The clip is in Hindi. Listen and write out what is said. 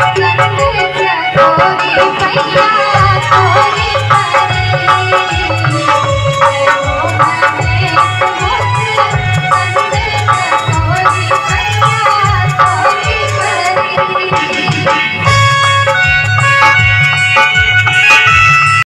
तोरे भैया तोरे